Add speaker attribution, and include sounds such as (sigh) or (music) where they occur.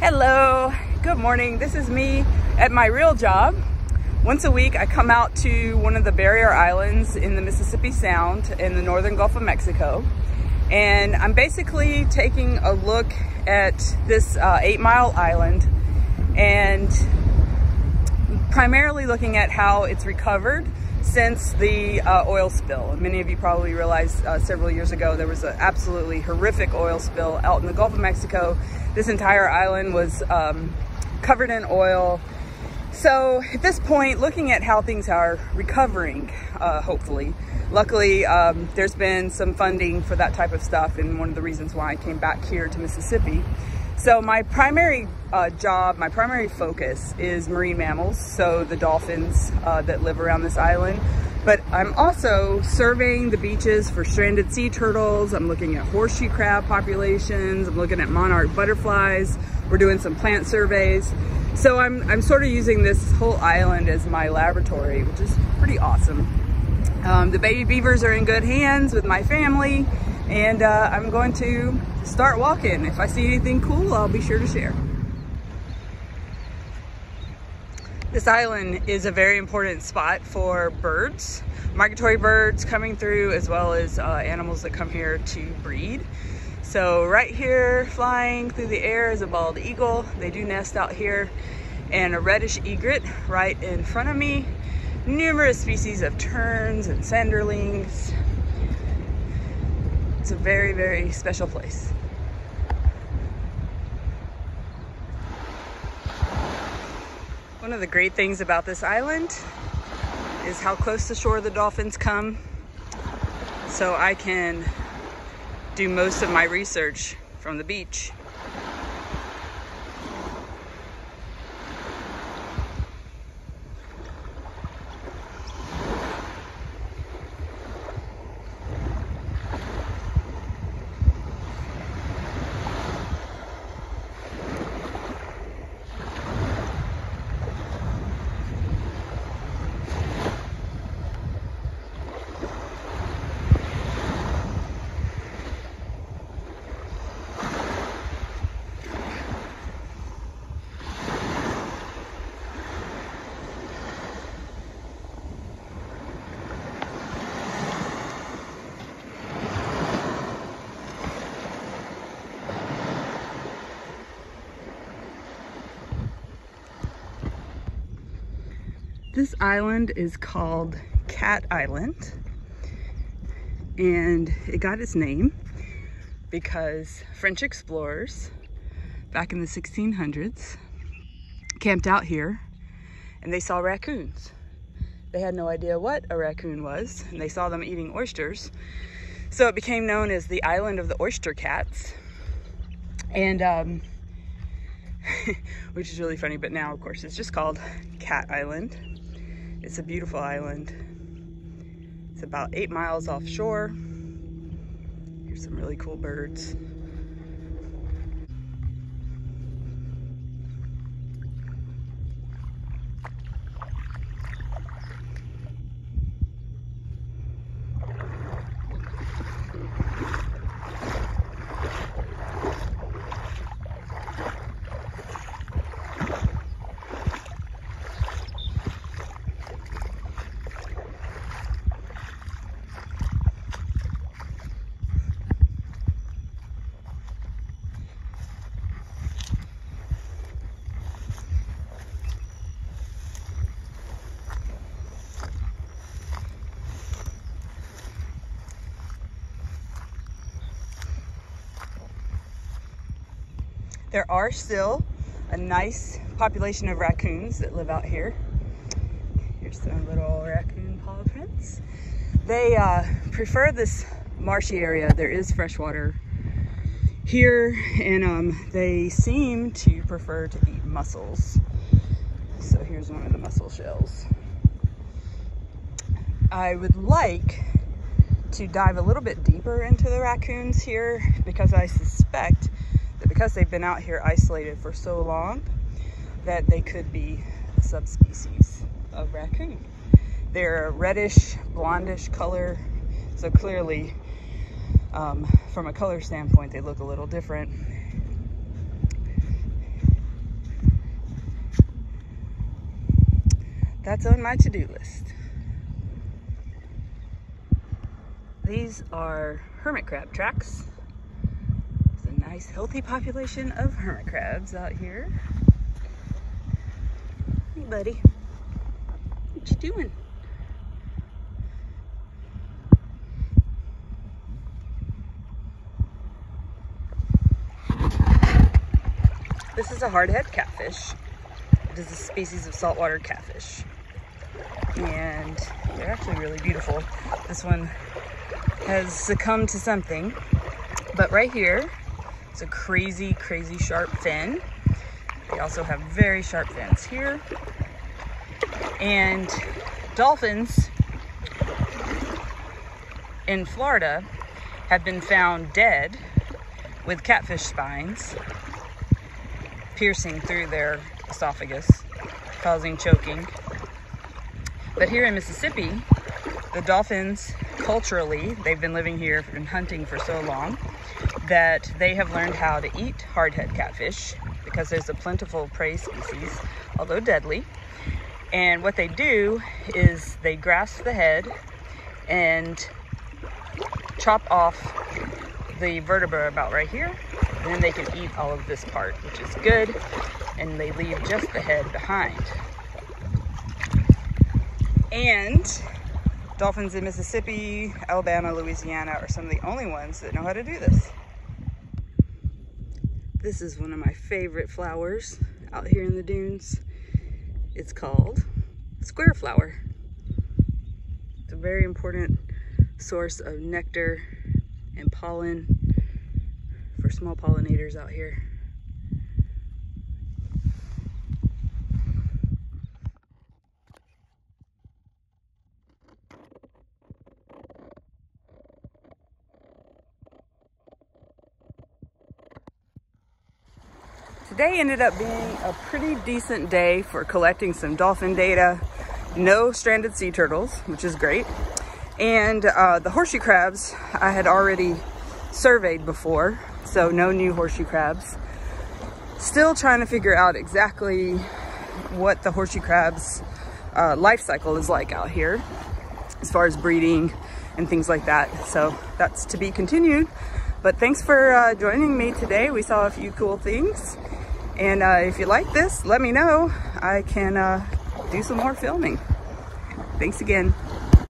Speaker 1: Hello, good morning. This is me at my real job. Once a week, I come out to one of the barrier islands in the Mississippi Sound in the northern Gulf of Mexico. And I'm basically taking a look at this uh, eight mile island and primarily looking at how it's recovered since the uh, oil spill. Many of you probably realized uh, several years ago there was an absolutely horrific oil spill out in the Gulf of Mexico. This entire island was um, covered in oil. So at this point, looking at how things are recovering, uh, hopefully, luckily um, there's been some funding for that type of stuff and one of the reasons why I came back here to Mississippi. So my primary uh, job, my primary focus is marine mammals, so the dolphins uh, that live around this island. But I'm also surveying the beaches for stranded sea turtles. I'm looking at horseshoe crab populations. I'm looking at monarch butterflies. We're doing some plant surveys. So I'm, I'm sort of using this whole island as my laboratory, which is pretty awesome. Um, the baby beavers are in good hands with my family and uh, I'm going to start walking. If I see anything cool, I'll be sure to share. This island is a very important spot for birds, migratory birds coming through as well as uh, animals that come here to breed. So right here flying through the air is a bald eagle. They do nest out here and a reddish egret right in front of me. Numerous species of terns and sanderlings. It's a very, very special place. One of the great things about this island is how close to shore the dolphins come. So I can do most of my research from the beach. This island is called Cat Island and it got its name because French explorers back in the 1600s camped out here and they saw raccoons. They had no idea what a raccoon was and they saw them eating oysters. So it became known as the island of the oyster cats. And um, (laughs) which is really funny, but now of course it's just called Cat Island. It's a beautiful island. It's about eight miles offshore. Here's some really cool birds. There are still a nice population of raccoons that live out here. Here's some little raccoon paw prints. They uh, prefer this marshy area. There is fresh water here and um, they seem to prefer to eat mussels. So here's one of the mussel shells. I would like to dive a little bit deeper into the raccoons here because I suspect because they've been out here isolated for so long that they could be a subspecies of raccoon. They're a reddish, blondish color, so clearly um, from a color standpoint they look a little different. That's on my to-do list. These are hermit crab tracks. Nice healthy population of hermit crabs out here. Hey buddy, what you doing? This is a hardhead catfish. It is a species of saltwater catfish. And they're actually really beautiful. This one has succumbed to something. But right here, it's a crazy, crazy sharp fin. They also have very sharp fins here. And dolphins in Florida have been found dead with catfish spines piercing through their esophagus, causing choking. But here in Mississippi, the dolphins, culturally, they've been living here and hunting for so long that they have learned how to eat hardhead catfish because there's a plentiful prey species, although deadly. And what they do is they grasp the head and chop off the vertebra about right here and then they can eat all of this part, which is good. And they leave just the head behind. And dolphins in Mississippi, Alabama, Louisiana are some of the only ones that know how to do this. This is one of my favorite flowers out here in the dunes. It's called square flower. It's a very important source of nectar and pollen for small pollinators out here. Today ended up being a pretty decent day for collecting some dolphin data. No stranded sea turtles, which is great. And uh, the horseshoe crabs I had already surveyed before so no new horseshoe crabs. Still trying to figure out exactly what the horseshoe crab's uh, life cycle is like out here as far as breeding and things like that. So that's to be continued. But thanks for uh, joining me today. We saw a few cool things. And uh, if you like this, let me know. I can uh, do some more filming. Thanks again.